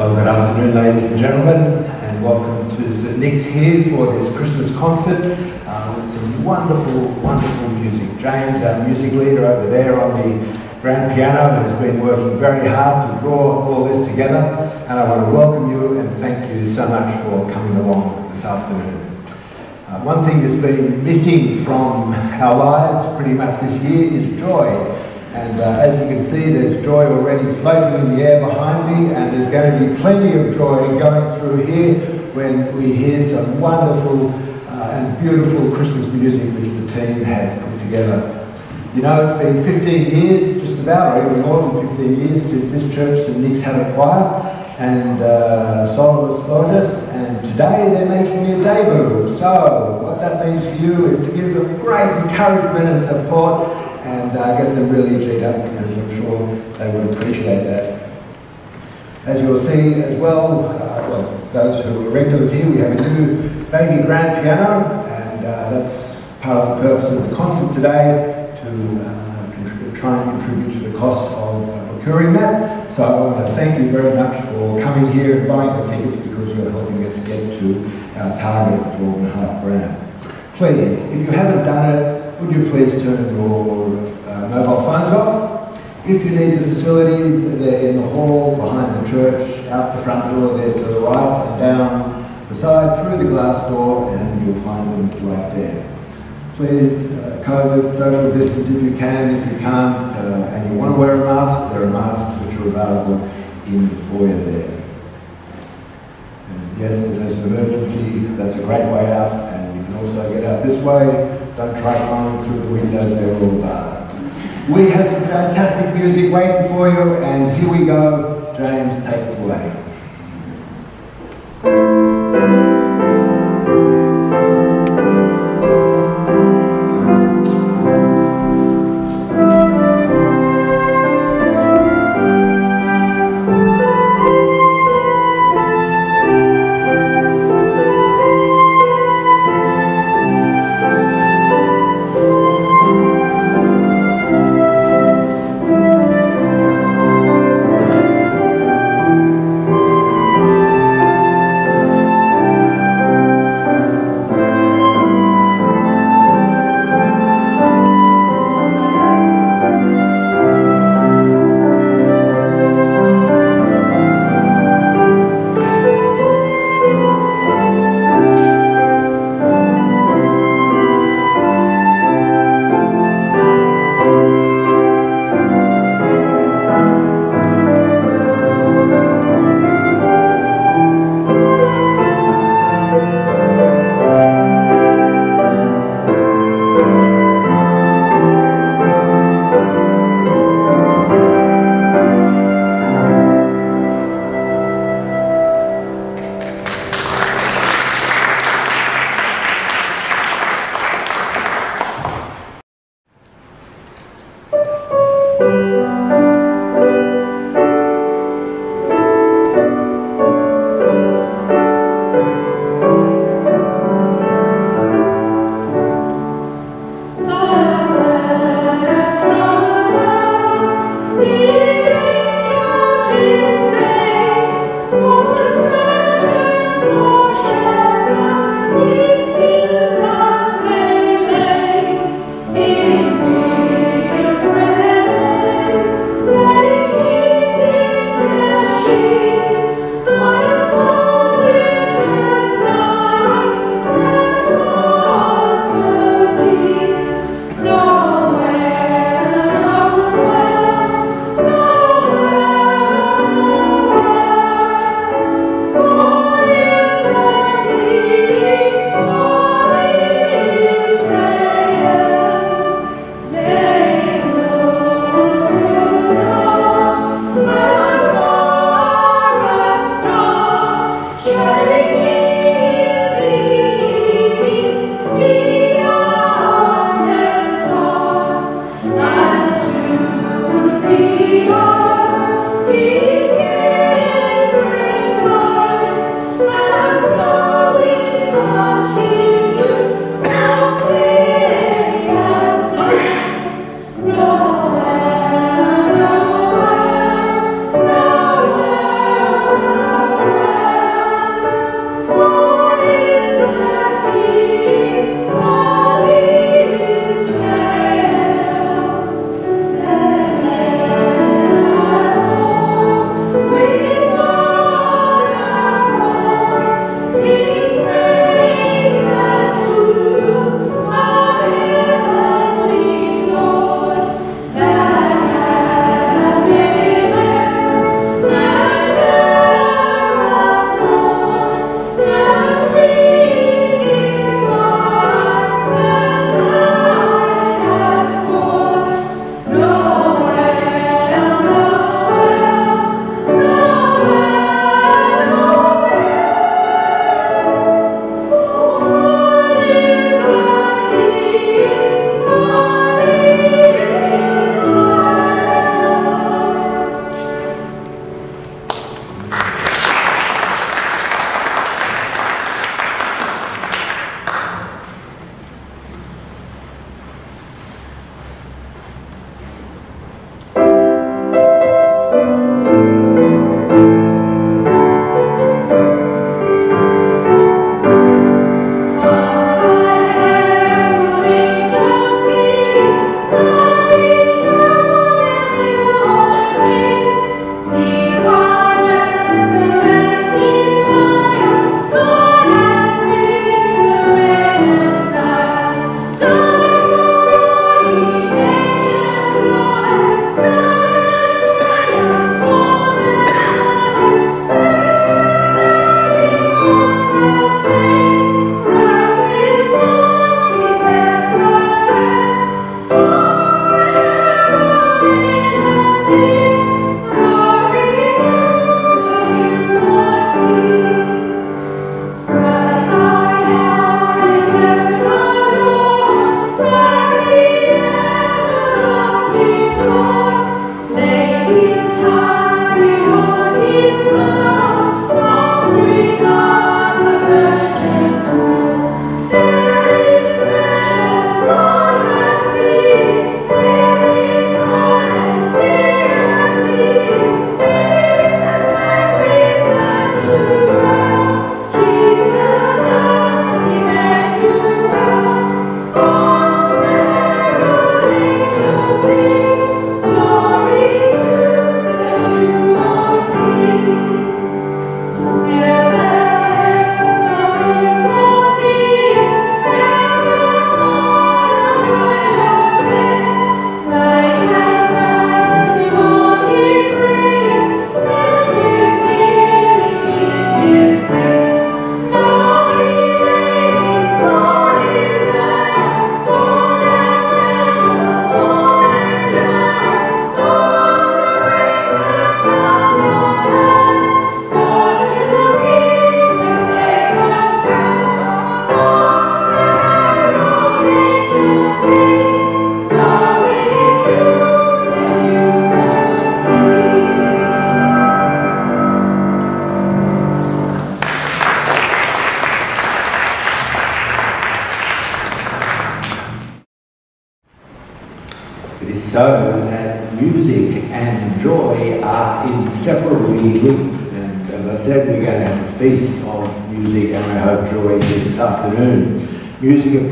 Well, good afternoon, ladies and gentlemen, and welcome to St Nick's here for this Christmas concert uh, with some wonderful, wonderful music. James, our music leader over there on the grand piano, has been working very hard to draw all this together, and I want to welcome you and thank you so much for coming along this afternoon. Uh, one thing that's been missing from our lives pretty much this year is joy. And uh, as you can see, there's joy already floating in the air behind me, and there's going to be plenty of joy going through here when we hear some wonderful uh, and beautiful Christmas music which the team has put together. You know, it's been 15 years, just about, or even more than 15 years, since this church, St Nick's, had a choir, and uh, soloist flautist, and today they're making their debut. So, what that means for you is to give them great encouragement and support and uh, get them really G'd up because I'm sure they would appreciate that. As you'll see as well, uh, well, those who are regulars here, we have a new baby grand piano and uh, that's part of the purpose of the concert today to uh, try and contribute to the cost of uh, procuring that. So I want to thank you very much for coming here and buying the tickets because you're helping us get to our target of 12 and a half grand. Please, if you haven't done it, would you please turn your mobile phones off? If you need the facilities, they're in the hall, behind the church, out the front door there to the right, and down the side through the glass door, and you'll find them right there. Please, uh, COVID, social distance if you can, if you can't, uh, and you want to wear a mask, there are masks which are available in the foyer there. And yes, if there's an emergency, that's a great way out, and you can also get out this way, don't try climbing through the windows, they're all barred. We have fantastic music waiting for you, and here we go. James takes away.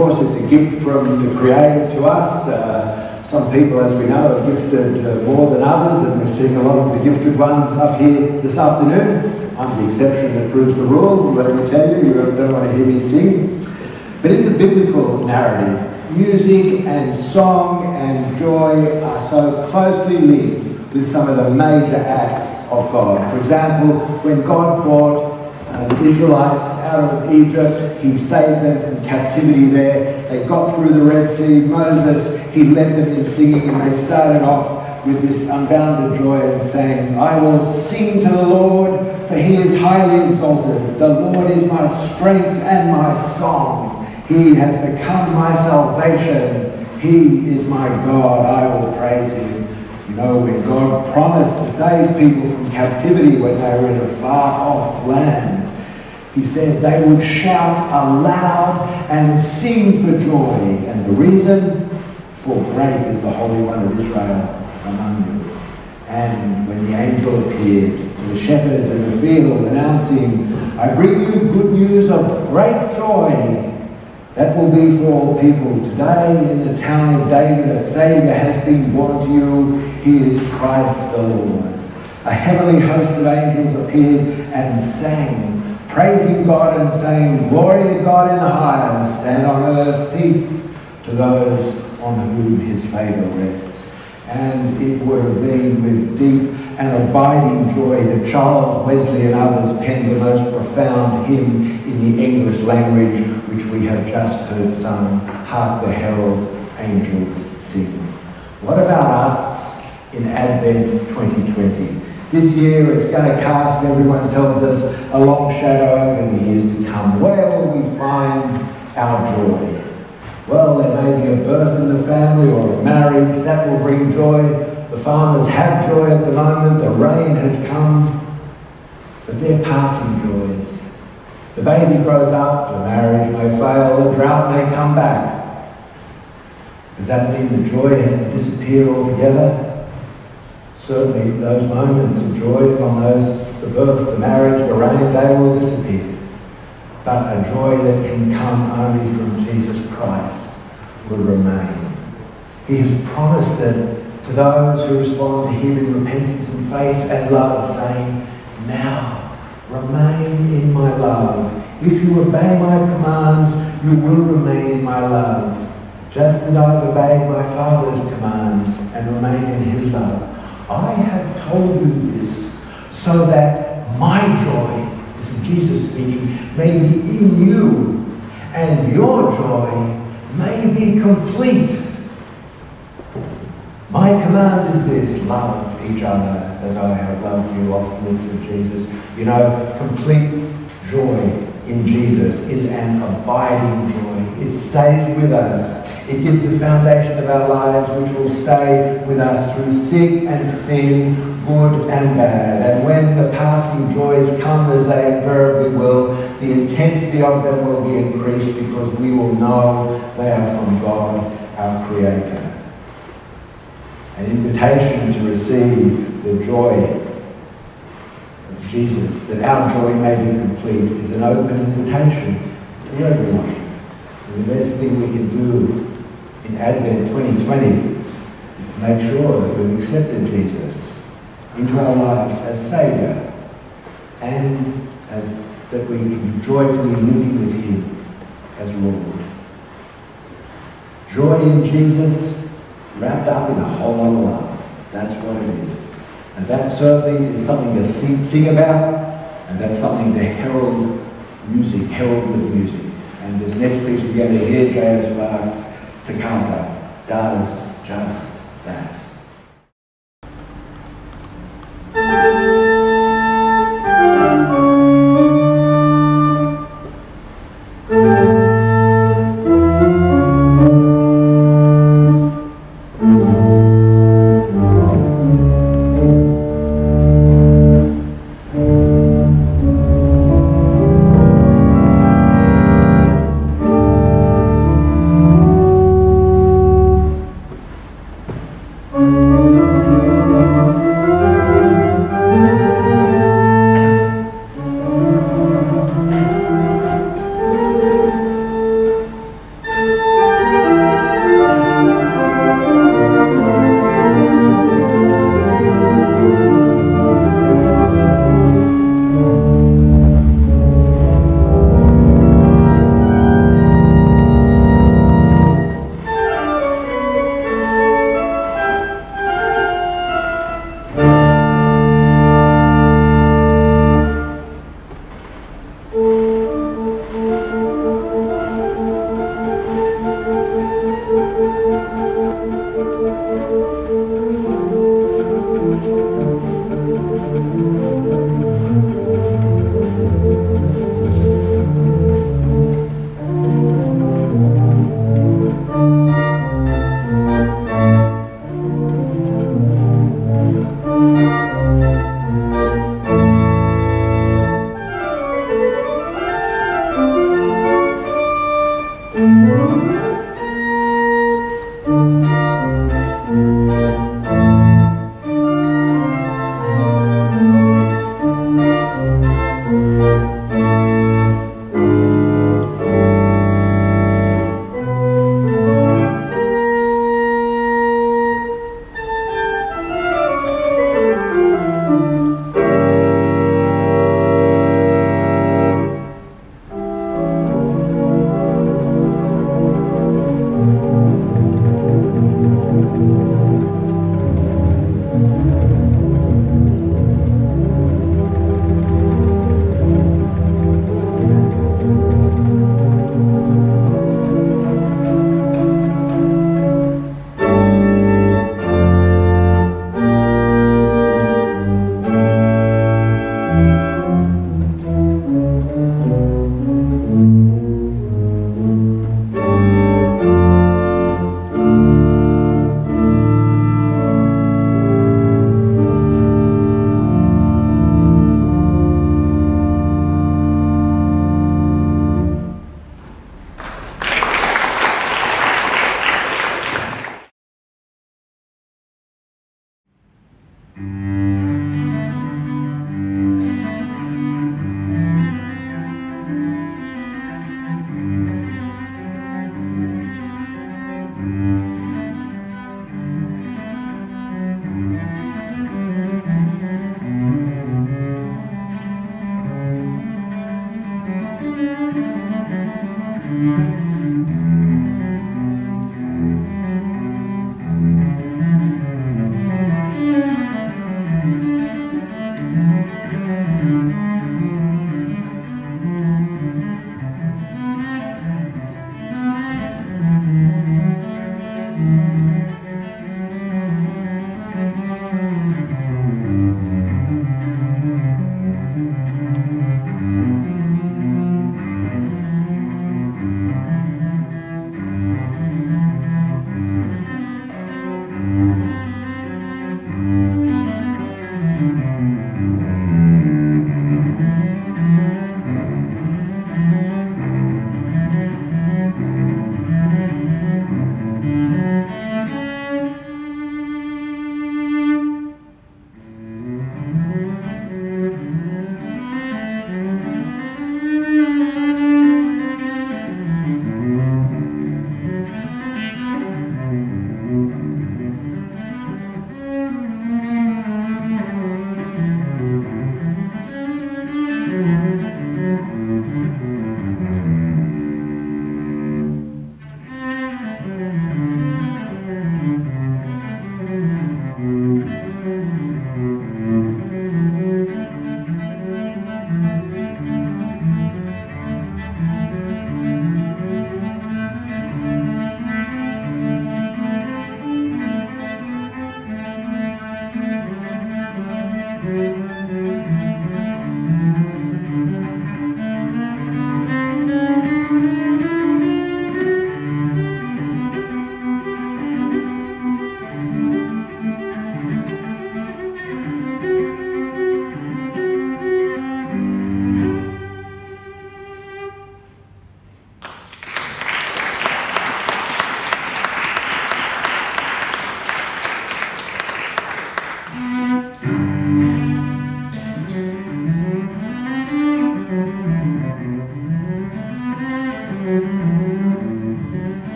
Course, it's a gift from the Creator to us. Uh, some people, as we know, are gifted uh, more than others, and we're seeing a lot of the gifted ones up here this afternoon. I'm the exception that proves the rule, let me tell you, you don't want to hear me sing. But in the biblical narrative, music and song and joy are so closely linked with some of the major acts of God. For example, when God brought uh, the Israelites out of Egypt, He saved them from captivity there. They got through the Red Sea. Moses, He led them in singing, and they started off with this unbounded joy and saying, I will sing to the Lord, for He is highly exalted. The Lord is my strength and my song. He has become my salvation. He is my God. I will praise him. You know, when God promised to save people from captivity when they were in a far off land, he said they would shout aloud and sing for joy. And the reason? For great is the Holy One of Israel among you. And when the angel appeared to the shepherds in the field announcing, I bring you good news of great joy that will be for all people. Today in the town of David, a Saviour has been born to you. He is Christ the Lord. A heavenly host of angels appeared and sang, praising God and saying, Glory to God in the highest, and on earth peace to those on whom his favour rests. And it would have been with deep and abiding joy that Charles Wesley and others penned the most profound hymn in the English language, which we have just heard sung, Hark the Herald Angels Sing. What about us in Advent 2020? This year it's going to cast, everyone tells us, a long shadow over the years to come. Where will we find our joy? Well, there may be a birth in the family or a marriage that will bring joy. The farmers have joy at the moment, the rain has come, but they're passing joys. The baby grows up, the marriage may fail, the drought may come back. Does that mean the joy has to disappear altogether? Certainly those moments of joy on those, the birth, the marriage, the rain, they will disappear. But a joy that can come only from Jesus Christ will remain. He has promised it to those who respond to him in repentance and faith and love, saying, Now Remain in my love. If you obey my commands, you will remain in my love, just as I have obeyed my Father's commands and remain in his love. I have told you this so that my joy, this is Jesus speaking, may be in you, and your joy may be complete. My command is this love each other as I have loved you off the lips of Jesus. You know, complete joy in Jesus is an abiding joy. It stays with us. It gives the foundation of our lives which will stay with us through thick and thin, good and bad. And when the passing joys come, as they invariably will, the intensity of them will be increased because we will know they are from God, our Creator. An invitation to receive the joy of Jesus, that our joy may be complete, is an open invitation to everyone. And the best thing we can do in Advent 2020 is to make sure that we've accepted Jesus into our lives as Saviour and as that we can be joyfully living with Him as Lord. Joy in Jesus wrapped up in a whole lot of love. That's what it is. And that certainly is something to think, sing about, and that's something to herald music, herald with music. And this next piece we're going to hear, J.S. Bach's Toccata, does just that.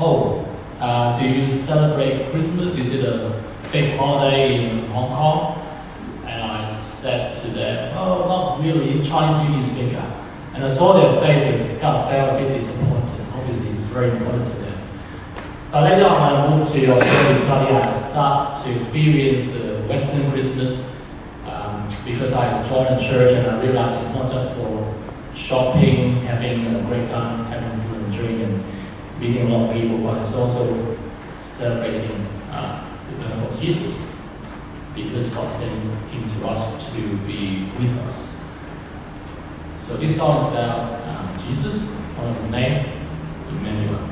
Oh, uh, do you celebrate Christmas? Is it a big holiday in Hong Kong? And I said to them, oh, not really, Chinese New Year is bigger. And I saw their face and kind of felt a bit disappointed. Obviously, it's very important to them. But later on, I moved to Australia to study, I start to experience the Western Christmas um, because I joined a church and I realized it's not just for shopping, having a great time, having food and drink, and meeting a lot of people, but it's also celebrating uh, the birth of Jesus because God sent him to us to be with us. So this song is about um, Jesus, of his name, Emmanuel.